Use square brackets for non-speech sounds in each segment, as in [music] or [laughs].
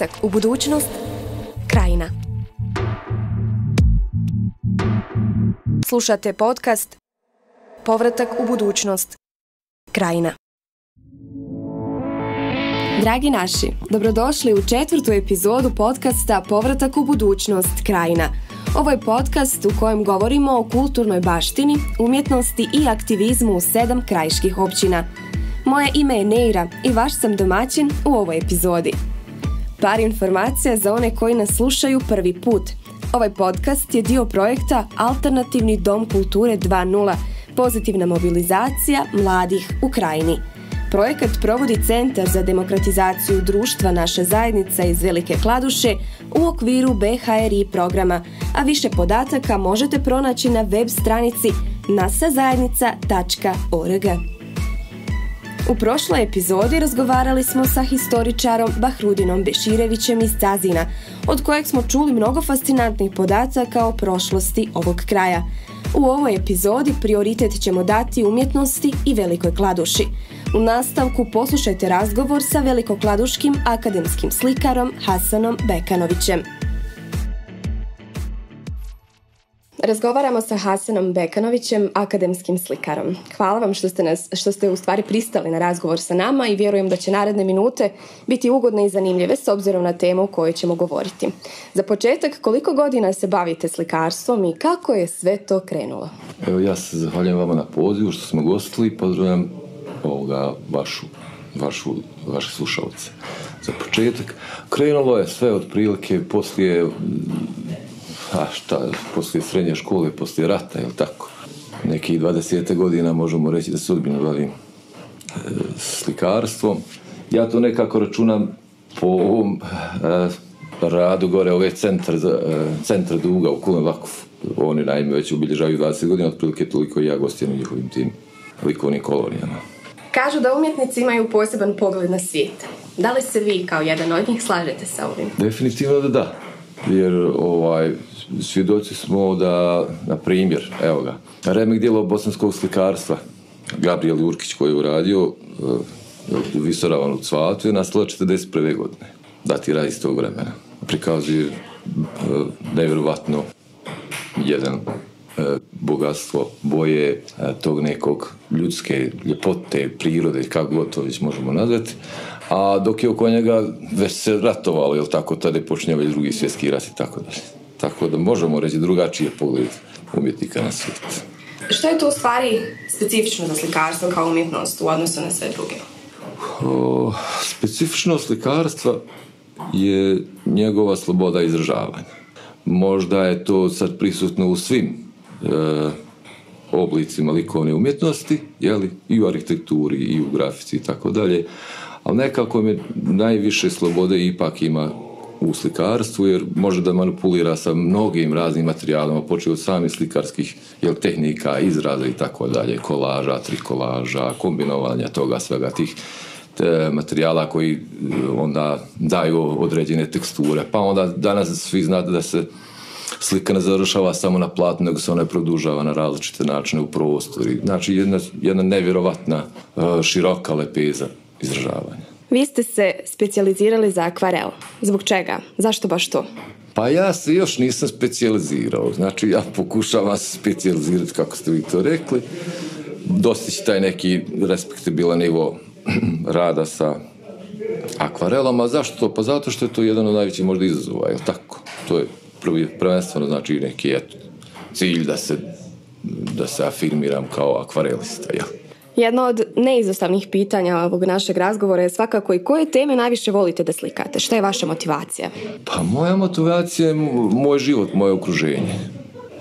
Trenutak u budućnost Krajina Slušate podcast Povratak u budućnost Krajina Dragi naši, dobrodošli u četvrtu epizodu podcasta Povratak u budućnost Krajina. Ovo je podcast u kojem govorimo o kulturnoj baštini, umjetnosti i aktivizmu u sedam krajiških općina. Moje ime je Neira i vaš sam domaćin u ovoj epizodi. Par informacija za one koji nas slušaju prvi put. Ovaj podcast je dio projekta Alternativni dom kulture 2.0, pozitivna mobilizacija mladih u krajini. Projekat provodi Centar za demokratizaciju društva Naša zajednica iz Velike Kladuše u okviru BHRI programa, a više podataka možete pronaći na web stranici nasazajednica.org. U prošloj epizodi razgovarali smo sa historičarom Bahrudinom Beširevićem iz Cazina, od kojeg smo čuli mnogo fascinantnih podataka o prošlosti ovog kraja. U ovoj epizodi prioritet ćemo dati umjetnosti i Velikoj Kladuši. U nastavku poslušajte razgovor sa velikokladuškim akademskim slikarom Hasanom Bekanovićem. Razgovaramo sa Hasanom Bekanovićem, akademskim slikarom. Hvala vam što ste, nas, što ste u stvari pristali na razgovor sa nama i vjerujem da će naredne minute biti ugodne i zanimljive s obzirom na temu o kojoj ćemo govoriti. Za početak, koliko godina se bavite slikarstvom i kako je sve to krenulo? Evo ja se zahvaljujem vama na pozivu što smo gostili i pozdravljam ovoga vašu, vašu, vaše slušalce. Za početak, krenulo je sve otprilike poslije a šta, poslije srednje škole, poslije rata, je tako? Neki 20. godina možemo reći da se odbino bavim e, slikarstvom. Ja to nekako računam po ovom e, radu gore, ovaj centar, za, e, centar duga u Kulem Vakuf. Oni naime već ubilježavaju 20 godina, otprilike toliko i ja gostijem u njihovim tim likovnim kolonijama. Kažu da umjetnici imaju poseban pogled na svijet. Da li se vi kao jedan od njih slažete sa ovim? Definitivno da da. Jer ovaj, svjedoci smo da, na primjer, evo ga, remek dijelo bosanskog slikarstva, Gabriel Jurkić koji je uradio, uh, visoravan u cvatu, je nastala 41. godine. Datira iz tog vremena. Prikazuje uh, nevjerovatno jedan bogatstvo boje uh, tog nekog ljudske ljepote, prirode, kako god to već možemo nazvati. A dok je oko njega već se ratovalo, jel tako, tada je počinjava i drugi svjetski rat i tako dalje. Tako da možemo reći drugačije pogled umjetnika na svijet. Što je to u stvari specifično za slikarstvo kao umjetnost u odnosu na sve druge? O, specifično slikarstva je njegova sloboda izražavanja. Možda je to sad prisutno u svim e, oblicima likovne umjetnosti, jeli, i u arhitekturi, i u grafici i tako dalje, ali nekako mi najviše slobode ipak ima u slikarstvu, jer može da manipulira sa mnogim raznim materijalima, počeo od samih slikarskih jel, tehnika, izraza i tako dalje, kolaža, trikolaža, kombinovanja toga svega tih te materijala koji e, onda daju određene teksture. Pa onda danas svi znate da se slika ne završava samo na platnu, nego se ona produžava na različite načine u prostori. Znači jedna, jedna nevjerovatna eh, široka lepeza izražavanja. Vi ste se specijalizirali za akvarel. Zbog čega? Zašto baš to? Pa ja se još nisam specijalizirao. Znači ja pokušavam se specijalizirati kako ste vi to rekli. Dostići taj neki respektabilan nivo [clears throat] rada sa akvarelom. A zašto to? Pa zato što je to jedan od najvećih možda izazova. Je tako? To je prvi, prvenstveno znači neki eto, cilj da se da se afirmiram kao akvarelista. Jel? Jedno od neizostavnih pitanja ovog našeg razgovora je svakako i koje teme najviše volite da slikate? Šta je vaša motivacija? Pa moja motivacija je moj život, moje okruženje.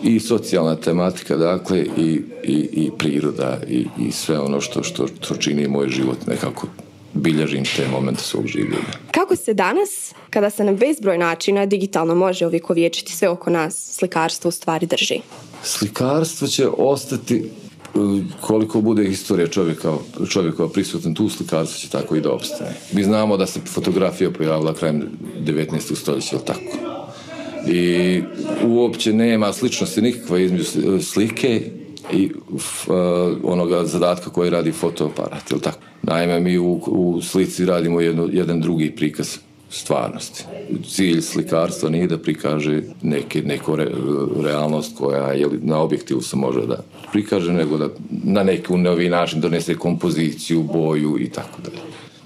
I socijalna tematika, dakle, i, i, i priroda, i, i sve ono što, što, što čini moj život nekako bilježim te momente svog življenja. Kako se danas, kada se na bezbroj načina digitalno može ovikovječiti sve oko nas, slikarstvo u stvari drži? Slikarstvo će ostati koliko bude historija čovjeka, čovjekova prisutan tu slikarstvo će tako i da obstane. Mi znamo da se fotografija pojavila krajem 19. stoljeća, ili tako? I uopće nema sličnosti nikakva između slike i f, eh, onoga zadatka koji radi fotoaparat, ili tako? Naime, mi u, u slici radimo jedno, jedan drugi prikaz stvarnosti. Cilj slikarstva nije da prikaže neke, neku re, realnost koja je na objektivu se može da prikaže, nego da na neki novi način donese kompoziciju, boju i tako dalje.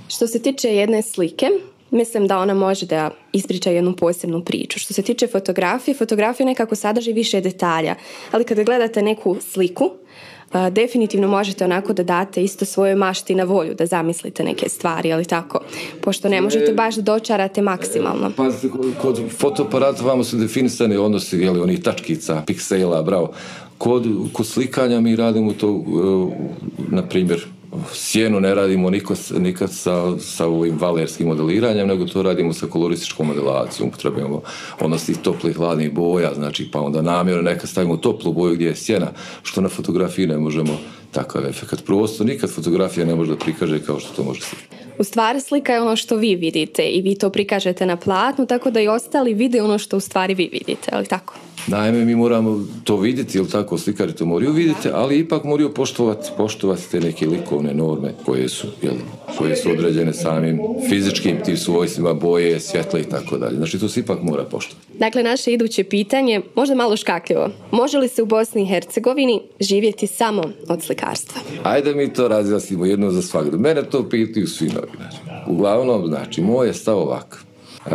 Što se tiče jedne slike, mislim da ona može da ispriča jednu posebnu priču. Što se tiče fotografije, fotografija nekako sadrži više detalja, ali kada gledate neku sliku, definitivno možete onako da date isto svojoj mašti na volju da zamislite neke stvari, ali tako, pošto ne možete baš da dočarate maksimalno. Pa kod fotoaparata vamo su definisani odnosi, jeli, onih tačkica, piksela, bravo. Kod, kod slikanja mi radimo to, na primjer, sjenu ne radimo niko, nikad sa, sa ovim valerskim modeliranjem, nego to radimo sa kolorističkom modelacijom. Potrebujemo odnosti toplih hladnih boja, znači pa onda namjerno neka stavimo toplu boju gdje je sjena, što na fotografiji ne možemo takav efekt. Prosto nikad fotografija ne može da prikaže kao što to može slika. U stvari slika je ono što vi vidite i vi to prikažete na platnu, tako da i ostali vide ono što u stvari vi vidite, ali tako? Naime, mi moramo to vidjeti, ili tako, slikari to moraju vidjeti, ali ipak moraju poštovati, poštovati te neke likovne norme koje su, jel, koje su određene samim fizičkim tim svojstvima, boje, svjetla i tako dalje. Znači, to se ipak mora poštovati. Dakle, naše iduće pitanje, možda malo škakljivo. Može li se u Bosni i Hercegovini živjeti samo od slikarstva? Ajde mi to razjasnimo jedno za svakog. Mene to pitaju svi novinari. Uglavnom, znači, moj je stav ovakav e,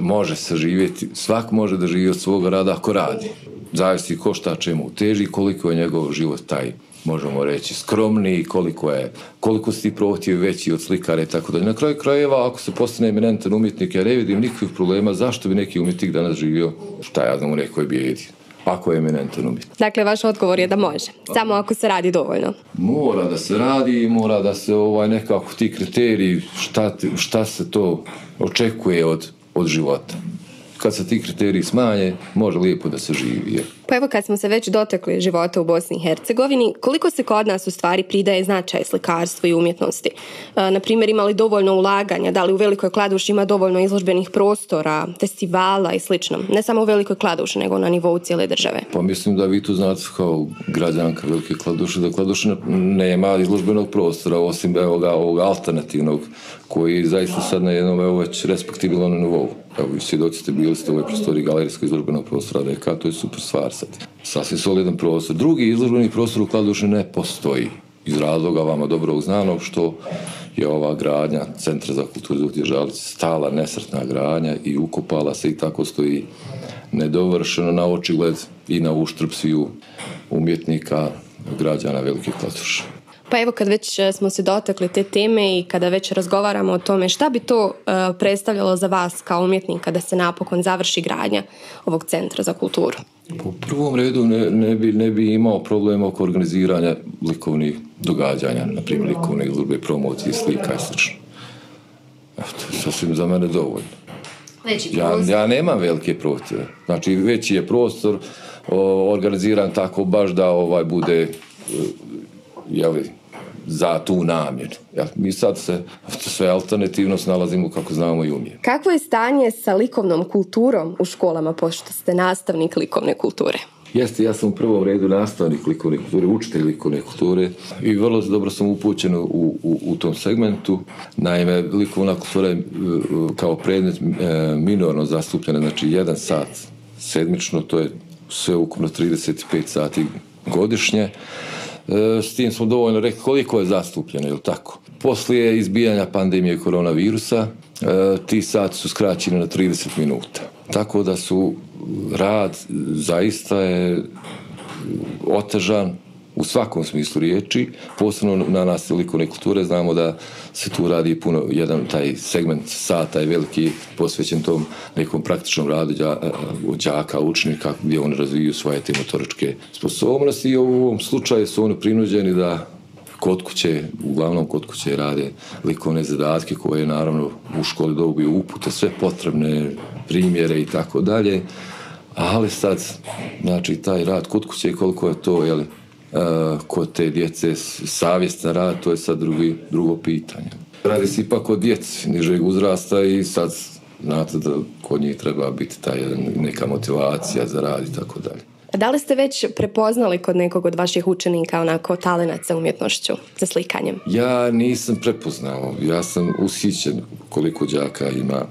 može se živjeti, svak može da živi od svog rada ako radi. Zavisi ko šta čemu teži, koliko je njegov život taj možemo reći skromni, koliko je koliko si protiv veći od slikara i tako dalje. Na kraju krajeva, ako se postane eminentan umjetnik, ja ne vidim nikakvih problema zašto bi neki umjetnik danas živio, šta ja znam, u nekoj bijedi ako je eminentan umjetnik. Dakle, vaš odgovor je da može, samo ako se radi dovoljno. Mora da se radi i mora da se ovaj nekako ti kriteriji, šta, šta se to očekuje od, od života kad se ti kriteriji smanje, može lijepo da se živi. Pa evo kad smo se već dotekli života u Bosni i Hercegovini, koliko se kod nas u stvari pridaje značaj slikarstvu i umjetnosti? E, na primjer, ima li dovoljno ulaganja, da li u Velikoj Kladuši ima dovoljno izložbenih prostora, festivala i slično? Ne samo u Velikoj Kladuši, nego na nivou cijele države. Pa mislim da vi tu znate kao građanka Velike Kladuše, da Kladuša nema izložbenog prostora, osim ovoga, ovog alternativnog, koji zaista sad na jednom evo već respektibilnom nivou. Evo, vi svjedoci ste bili ste u ovoj prostori galerijskog izložbenog prostora DK, to je super stvar sad. Sasvim solidan prostor. Drugi izložbeni prostor u Kladuši ne postoji iz razloga vama dobro znanog što je ova gradnja Centra za kulturu Zuhtje Žalice stala nesretna gradnja i ukopala se i tako stoji nedovršeno na očigled i na uštrb sviju umjetnika građana Velike Kladuše. Pa evo kad već e, smo se dotakli te teme i kada već razgovaramo o tome šta bi to uh, predstavljalo za vas kao umjetnika da se napokon završi gradnja ovog centra za kulturu? Po prvom redu ne, ne, bi, ne bi imao problema oko organiziranja likovnih događanja, na primjer likovne izložbe, promocije, slika i sl. To sasvim za mene dovoljno. Ja, ja nemam velike prostore. Znači, veći je prostor o, organiziran tako baš da ovaj bude jeli, za tu namjeru. Ja, mi sad se sve alternativno snalazimo kako znamo i umijemo. Kakvo je stanje sa likovnom kulturom u školama, pošto ste nastavnik likovne kulture? Jeste, ja sam u prvom redu nastavnik likovne kulture, učitelj likovne kulture i vrlo dobro sam upućen u, u, u tom segmentu. Naime, likovna kultura je e, kao predmet e, minorno zastupljena, znači jedan sat sedmično, to je sve ukupno 35 sati godišnje. E, s tim smo dovoljno rekli koliko je zastupljeno, je tako? Poslije izbijanja pandemije koronavirusa, e, ti sati su skraćeni na 30 minuta. Tako da su rad zaista je otežan, u svakom smislu riječi, posebno na nas likovne kulture, znamo da se tu radi puno, jedan taj segment sata je veliki posvećen tom nekom praktičnom radu džaka, e, e, učnika, gdje oni razviju svoje te motoričke sposobnosti. I u ovom slučaju su oni prinuđeni da kod kuće, uglavnom kod kuće rade likovne zadatke koje naravno u školi dobiju upute, sve potrebne primjere i tako dalje, ali sad, znači, taj rad kod kuće, koliko je to, jeli, kod te djece savjestan rad, to je sad drugi, drugo pitanje. Radi se ipak o djeci nižeg uzrasta i sad znate da kod njih treba biti ta neka motivacija za rad i tako dalje. Da li ste već prepoznali kod nekog od vaših učenika onako talenac za umjetnošću, za slikanjem? Ja nisam prepoznao. Ja sam ushićen koliko đaka ima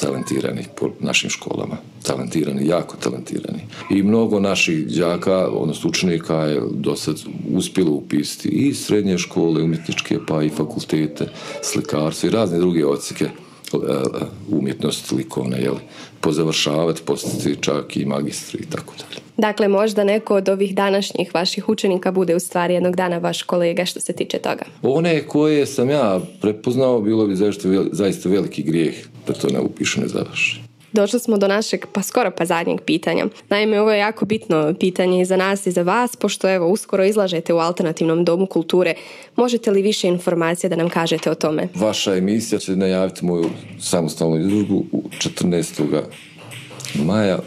talentirani po našim školama. Talentirani, jako talentirani. I mnogo naših đaka, odnosno učenika je do sad uspjelo upisati i srednje škole, umjetničke, pa i fakultete, slikarstvo i razne druge ocike umjetnosti likovne, jel, pozavršavati, postati čak i magistri i tako dalje. Dakle, možda neko od ovih današnjih vaših učenika bude u stvari jednog dana vaš kolega što se tiče toga? One koje sam ja prepoznao, bilo bi zaista, zaista veliki grijeh da to ne upiše, ne završi. Došli smo do našeg, pa skoro pa zadnjeg pitanja. Naime, ovo je jako bitno pitanje i za nas i za vas, pošto evo, uskoro izlažete u Alternativnom domu kulture. Možete li više informacija da nam kažete o tome? Vaša emisija će najaviti moju samostalnu izložbu u 14. maja.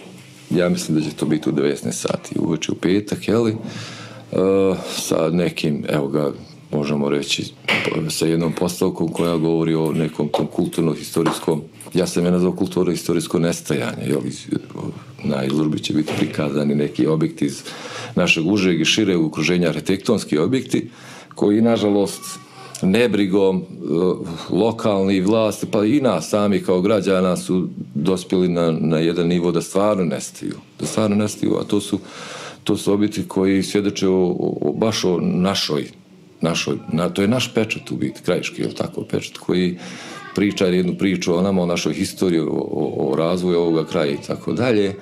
Ja mislim da će to biti u 19 sati uveče u petak, jeli? Uh, sa nekim, evo ga, možemo reći, sa jednom postavkom koja govori o nekom tom kulturno-historijskom, ja sam je nazvao kulturno-historijsko nestajanje, jel, na izložbi će biti prikazani neki objekti iz našeg užeg i šire okruženja, arhitektonski objekti, koji, nažalost, nebrigom eh, lokalni vlasti, pa i nas sami kao građana su dospjeli na, na jedan nivo da stvarno nestaju. Da stvarno nestaju, a to su, to su objekti koji svjedoče o, o, baš o našoj našoj, na, to je naš pečat u biti, krajiški, je tako, pečat koji priča jednu priču o nama, o našoj historiji, o, o, o razvoju ovoga kraja i tako dalje,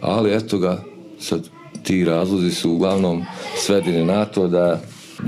ali eto ga, sad ti razlozi su uglavnom svedeni na to da,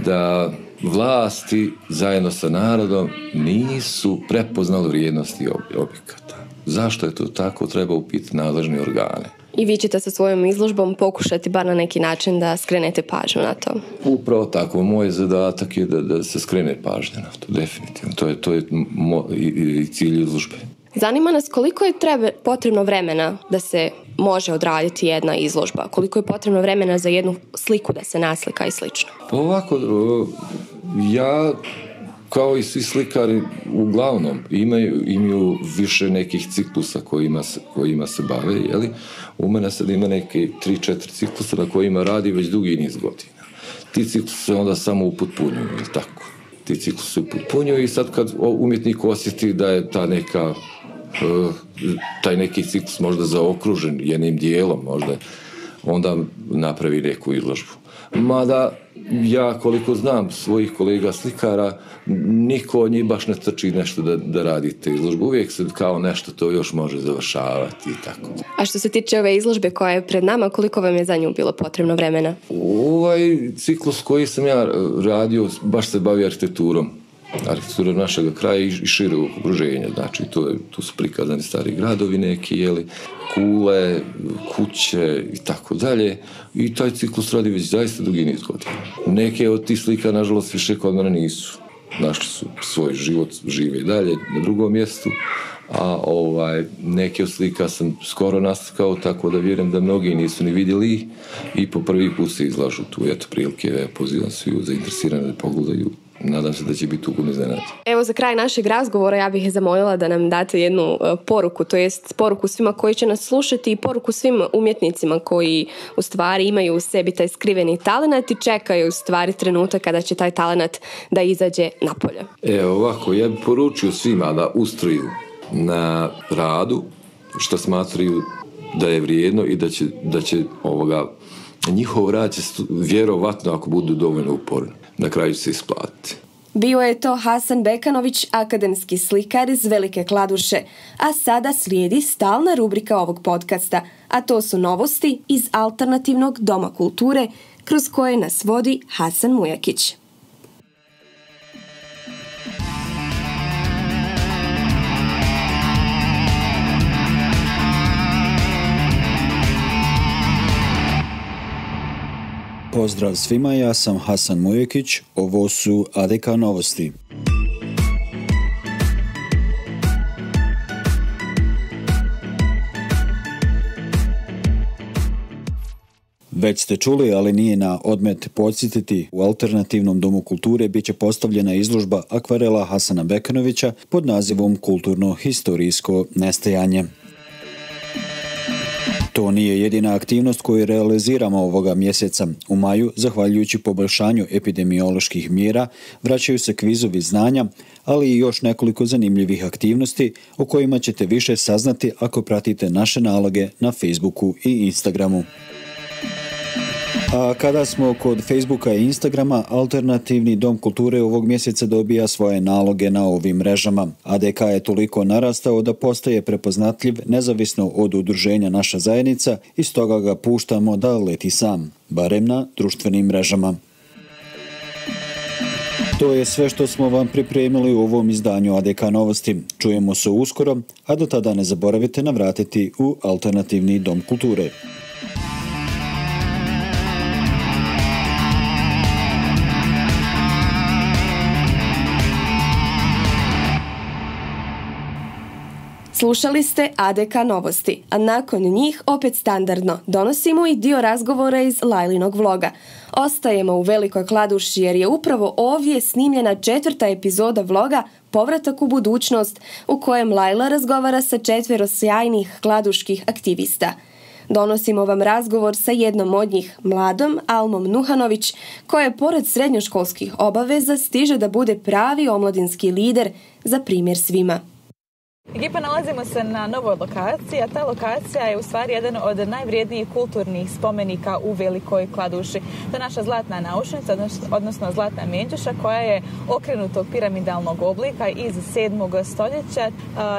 da vlasti zajedno sa narodom nisu prepoznali vrijednosti objekata. Zašto je to tako, treba upiti nadležni organe. I vi ćete sa svojom izložbom pokušati bar na neki način da skrenete pažnju na to. Upravo tako. Moj zadatak je da, da se skrene pažnja na to, definitivno. To je, to je mo, i, i cilj izložbe. Zanima nas koliko je treba, potrebno vremena da se može odraditi jedna izložba? Koliko je potrebno vremena za jednu sliku da se naslika i slično? Pa ovako, ja kao i svi slikari uglavnom imaju, imaju više nekih ciklusa kojima se, kojima se bave, jeli? U mene sad ima neke 3-4 ciklusa na kojima radi već dugi niz godina. Ti ciklusi se onda samo upotpunjuju, je tako? Ti ciklusi se upotpunjuju i sad kad umjetnik osjeti da je ta neka eh, taj neki ciklus možda zaokružen jednim dijelom, možda onda napravi neku izložbu. Mada ja koliko znam svojih kolega slikara, niko od njih baš ne trči nešto da, da radite izložbu. Uvijek se kao nešto to još može završavati i tako. A što se tiče ove izložbe koja je pred nama, koliko vam je za nju bilo potrebno vremena? Ovaj ciklus koji sam ja radio, baš se bavi arhitekturom arhitektura našeg kraja i šire okruženja. Znači, to je, tu su prikazani stari gradovi neki, jeli, kule, kuće i tako dalje. I taj ciklus radi već zaista dugi niz godina. Neke od tih slika, nažalost, više kod mene nisu. Našli su svoj život, žive i dalje na drugom mjestu. A ovaj, neke od slika sam skoro nastakao, tako da vjerujem da mnogi nisu ni vidjeli i po prvi put se izlažu tu. Eto, prilike, pozivam svi zainteresirane da pogledaju nadam se da će biti ugodno iznenati. Evo za kraj našeg razgovora ja bih zamolila da nam date jednu e, poruku, to jest poruku svima koji će nas slušati i poruku svim umjetnicima koji u stvari imaju u sebi taj skriveni talent i čekaju u stvari trenutak kada će taj talent da izađe napolje. Evo ovako, ja bih poručio svima da ustruju na radu što smatraju da je vrijedno i da će, da će ovoga njihov rad će vjerovatno ako budu dovoljno uporni na kraju se isplati. Bio je to Hasan Bekanović, akademski slikar iz Velike Kladuše, a sada slijedi stalna rubrika ovog podcasta, a to su novosti iz Alternativnog doma kulture, kroz koje nas vodi Hasan Mujakić. Pozdrav svima, ja sam Hasan Mujekić, ovo su ADK novosti. Već ste čuli, ali nije na odmet podsjetiti, u Alternativnom domu kulture bit će postavljena izložba akvarela Hasana Bekanovića pod nazivom Kulturno-historijsko nestajanje. To nije jedina aktivnost koju realiziramo ovoga mjeseca. U maju, zahvaljujući poboljšanju epidemioloških mjera, vraćaju se kvizovi znanja, ali i još nekoliko zanimljivih aktivnosti o kojima ćete više saznati ako pratite naše naloge na Facebooku i Instagramu. A kada smo kod Facebooka i Instagrama, Alternativni dom kulture ovog mjeseca dobija svoje naloge na ovim mrežama. ADK je toliko narastao da postaje prepoznatljiv nezavisno od udruženja naša zajednica i stoga ga puštamo da leti sam, barem na društvenim mrežama. To je sve što smo vam pripremili u ovom izdanju ADK Novosti. Čujemo se uskoro, a do tada ne zaboravite navratiti u Alternativni dom kulture. Slušali ste ADK Novosti, a nakon njih opet standardno donosimo i dio razgovora iz Lajlinog vloga. Ostajemo u Velikoj Kladuši jer je upravo ovdje snimljena četvrta epizoda vloga Povratak u budućnost u kojem Lajla razgovara sa četvero sjajnih kladuških aktivista. Donosimo vam razgovor sa jednom od njih, mladom Almom Nuhanović, koja je pored srednjoškolskih obaveza stiže da bude pravi omladinski lider za primjer svima. Ekipa nalazimo se na novoj lokaciji, a ta lokacija je u stvari jedan od najvrijednijih kulturnih spomenika u Velikoj Kladuši. To je naša zlatna naušnica, odnosno zlatna menđuša, koja je okrenutog piramidalnog oblika iz 7. stoljeća.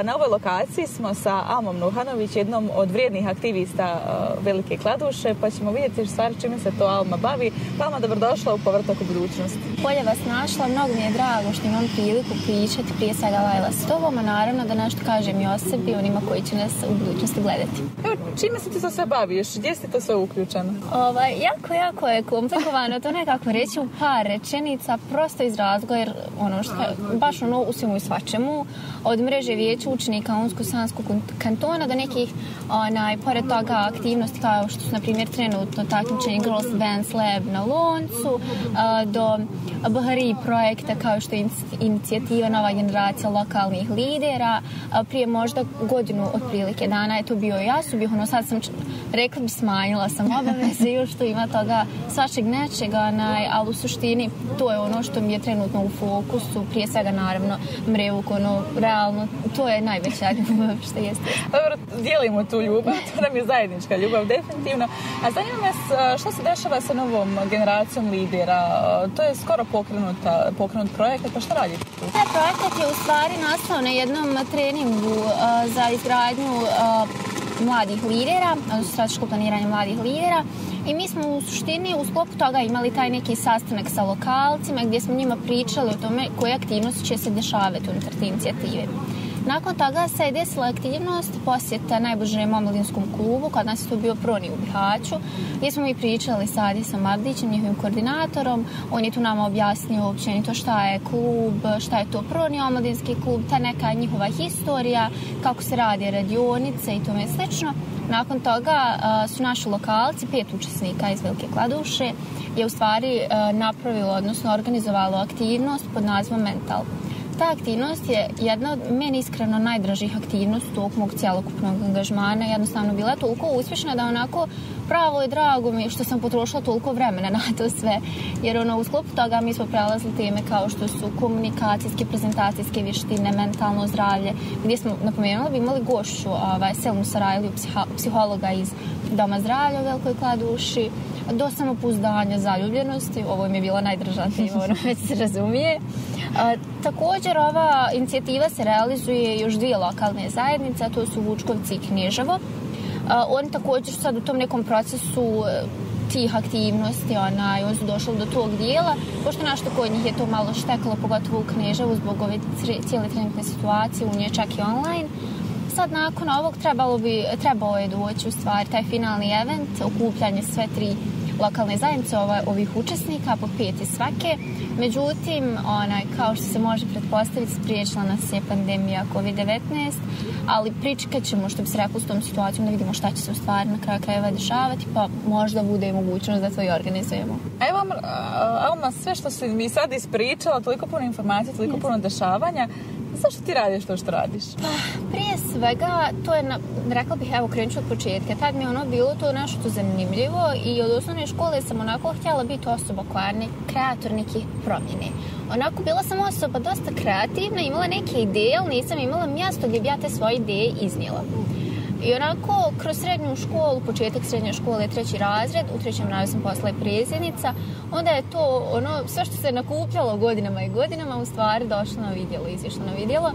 Na ovoj lokaciji smo sa Almom Nuhanović, jednom od vrijednih aktivista Velike Kladuše, pa ćemo vidjeti stvari čime se to Alma bavi. Alma, dobrodošla u Povrtak u budućnost. Bolje vas našla, mnogo mi je drago što imam priliku pričati prije svega Lajla s tobom, a naravno da nešto kažem i o sebi, onima koji će nas u budućnosti gledati. Evo, čime se ti to sve baviš? Gdje ste to sve uključeno? Ovaj, jako, jako je komplikovano to nekako reći u par rečenica, prosto iz razloga, jer ono što, baš ono u svemu i svačemu, od mreže vijeća učenika Unsko-Sanskog kantona do nekih, onaj, pored toga aktivnosti kao što su, na primjer, trenutno takmičenje Girls Dance Lab na Loncu, do BHRI projekta kao što je inicijativa Nova generacija lokalnih lidera, prije možda godinu otprilike dana je to bio ja su bih ono sad sam rekla bi smanjila sam obaveze [laughs] još što ima toga svačeg nečega naj, ali u suštini to je ono što mi je trenutno u fokusu prije svega naravno mrevuk ono realno to je najveća ljubav što jeste. Dobro dijelimo tu ljubav to nam je zajednička ljubav definitivno. A zanima me što se dešava sa novom generacijom lidera? To je skoro pokrenuta pokrenut projekat pa šta radite tu? Taj projekat je u stvari nastao na jednom treningu uh, za izgradnju uh, mladih lidera, odnosno strateško planiranje mladih lidera. I mi smo u suštini u sklopu toga imali taj neki sastanak sa lokalcima gdje smo njima pričali o tome koje aktivnosti će se dešavati unutar te inicijative. Nakon toga se je desila aktivnost posjeta najboljžem omladinskom klubu, kod nas je to bio Proni u Bihaću, gdje smo mi pričali sa Adisom Abdićem, njihovim koordinatorom. On je tu nama objasnio općenito šta je klub, šta je to Proni omladinski klub, ta neka njihova historija, kako se radi radionice i tome slično. Nakon toga su naši lokalci, pet učesnika iz Velike Kladuše, je u stvari napravilo, odnosno organizovalo aktivnost pod nazvom Mental ta aktivnost je jedna od meni iskreno najdražih aktivnosti tog mog cjelokupnog angažmana. Jednostavno bila toliko uspješna da onako pravo je drago mi što sam potrošila toliko vremena na to sve. Jer ono, u sklopu toga mi smo prelazili teme kao što su komunikacijske, prezentacijske vještine, mentalno zdravlje, gdje smo napomenuli bi imali gošću ovaj, Selmu Sarajliju, psihologa iz Doma zdravlja u Velikoj Kladuši, do samopouzdanja, zaljubljenosti. Ovo mi je bila najdrža tema, [laughs] ono već se razumije. A, također, ova inicijativa se realizuje još dvije lokalne zajednice, a to su Vučkovci i Knježavo. A, oni također sad u tom nekom procesu e, tih aktivnosti, onaj, oni su došli do tog dijela, pošto našto kod njih je to malo štekalo, pogotovo u Kneževu, zbog ove cijele trenutne situacije, u nje čak i online. Sad, nakon ovog, trebalo bi, trebalo je doći u stvari taj finalni event, okupljanje sve tri lokalne zajednice ova, ovih učesnika po pet iz svake. Međutim, onaj, kao što se može pretpostaviti, spriječila nas je pandemija COVID-19, ali pričekat ćemo što bi se rekao s tom situacijom da vidimo šta će se u stvari na kraju krajeva dešavati, pa možda bude i mogućnost da to i organizujemo. Evo, Alma, sve što si mi sad ispričala, toliko puno informacija, toliko puno dešavanja, Zašto ti radiš to što radiš? Pa, prije svega, to je, na, rekla bih, evo, krenut ću od početka. Tad mi je ono bilo to nešto zanimljivo i od osnovne škole sam onako htjela biti osoba koja je kreator nekih promjene. Onako, bila sam osoba dosta kreativna, imala neke ideje, ali nisam imala mjesto gdje bi ja te svoje ideje iznijela. I onako, kroz srednju školu, početak srednje škole, treći razred, u trećem razredu sam posla i predsjednica, onda je to ono, sve što se nakupljalo godinama i godinama, u stvari došlo na vidjelo, izvješlo na vidjelo,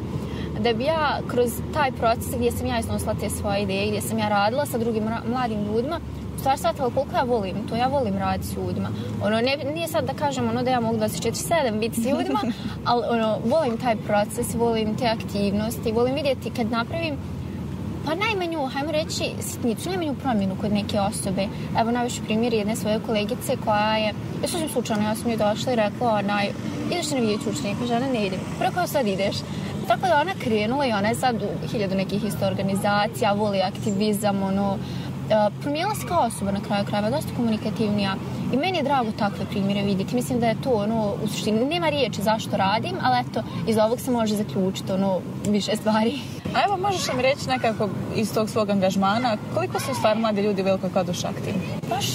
da bi ja kroz taj proces gdje sam ja iznosila te svoje ideje, gdje sam ja radila sa drugim mladim ljudima, u stvari shvatila koliko ja volim to, ja volim raditi s ljudima. Ono, ne, nije sad da kažem ono da ja mogu 24-7 biti s ljudima, [laughs] ali ono, volim taj proces, volim te aktivnosti, volim vidjeti kad napravim Pa najmanju, hajmo reći, sitnicu, najmanju promjenu kod neke osobe. Evo najviše primjer jedne svoje kolegice koja je, ja sam slučajno, ja sam joj došla i rekla, onaj, ideš na vidjeti učenika, žena ne idem. Prvo sad ideš. Tako da ona krenula i ona je sad u hiljadu nekih isto organizacija, voli aktivizam, ono, uh, promijenila se kao osoba na kraju krajeva, dosta komunikativnija. I meni je drago takve primjere vidjeti. Mislim da je to, ono, u suštini, nema riječi zašto radim, ali eto, iz ovog se može zaključiti, ono, više stvari. A evo, možeš nam reći nekako iz tog svog angažmana, koliko su stvar mladi ljudi u Velikoj Kladuši aktivni? Baš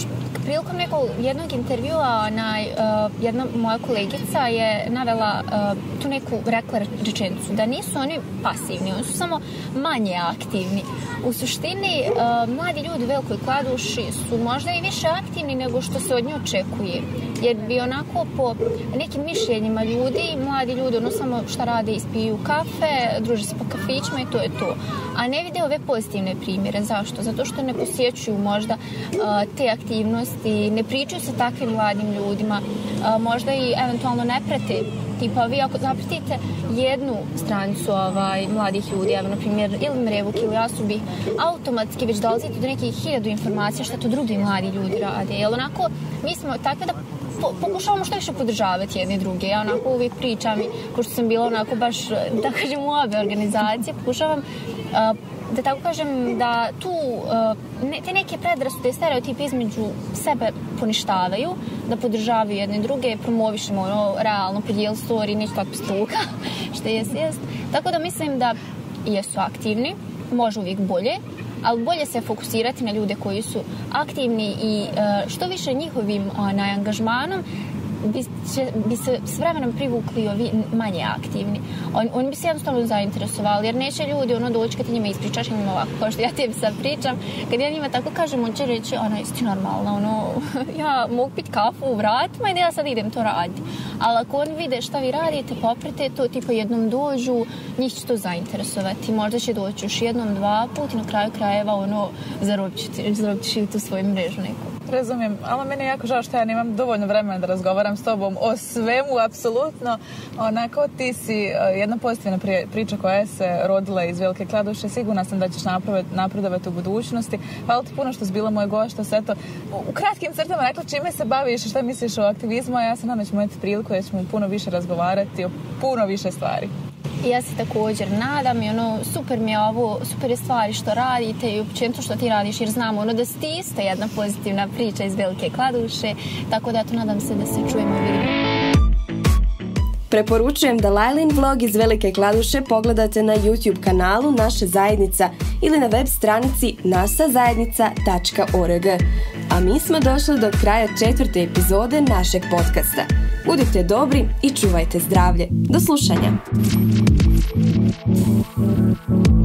prilikom nekog jednog intervjua na uh, jedna moja kolegica je navela uh, tu neku rekla rečenicu da nisu oni pasivni, oni su samo manje aktivni. U suštini uh, mladi ljudi u Velikoj Kladuši su možda i više aktivni nego što se od nje očekuje. Jer bi onako po nekim mišljenjima ljudi, mladi ljudi ono samo šta rade, ispiju kafe, druže se po kafićima i to je to. A ne vide ove pozitivne primjere. Zašto? Zato što ne posjećuju možda te aktivnosti, ne pričaju sa takvim mladim ljudima, možda i eventualno ne prate tipa vi ako zapratite jednu stranicu ovaj, mladih ljudi, evo na primjer ili Mrevuk ili Asubi, automatski već dolazite do nekih hiljadu informacija što to drugi mladi ljudi rade. Jel onako, mi smo takve da po, pokušavamo što više podržavati jedne druge. Ja onako uvijek pričam i ko što sam bila onako baš, da kažem, u obe organizacije, pokušavam uh, da tako kažem, da tu uh, ne, te neke predrasude i stereotipe između sebe poništavaju, da podržavaju jedne druge, promovišemo ono, realno podijel story, neće tako struka, [laughs] što jest, jest. Tako da mislim da jesu aktivni, može uvijek bolje, ali bolje se fokusirati na ljude koji su aktivni i e, što više njihovim na angažmanom bi, će, bi se s vremenom privukli ovi manje aktivni. On, oni bi se jednostavno zainteresovali, jer neće ljudi ono doći kad ti njima ispričaš njima ovako, kao što ja tebi sad pričam, kad ja njima tako kažem, on će reći, ono, isti normalno, ono, [laughs] ja mogu pit kafu u vratima i da ja sad idem to raditi. Ali ako on vide šta vi radite, poprite to, tipa jednom dođu, njih će to zainteresovati. Možda će doći još jednom, dva put i na kraju krajeva, ono, zarobit ćeš tu svoju mrežu neku. Razumijem, ali meni je jako žao što ja nemam dovoljno vremena da razgovaram s tobom o svemu, apsolutno. Onako, ti si e, jedna pozitivna priča koja je se rodila iz Velike Kladuše. Sigurna sam da ćeš napredovati u budućnosti. Hvala ti puno što si bila moja gošta. Sve to. U kratkim crtama rekla čime se baviš i šta misliš o aktivizmu, a ja se nadam da ćemo imati priliku da ćemo puno više razgovarati o puno više stvari. Ja se također nadam i ono, super mi je ovo, super je stvari što radite i općenito što ti radiš jer znamo ono da ste isto jedna pozitivna priča iz Velike Kladuše, tako da to nadam se da se čujemo i vidimo. Preporučujem da Lajlin vlog iz Velike Kladuše pogledate na YouTube kanalu Naša zajednica ili na web stranici nasazajednica.org. A mi smo došli do kraja četvrte epizode našeg podcasta. Budite dobri i čuvajte zdravlje. Do slušanja. thank you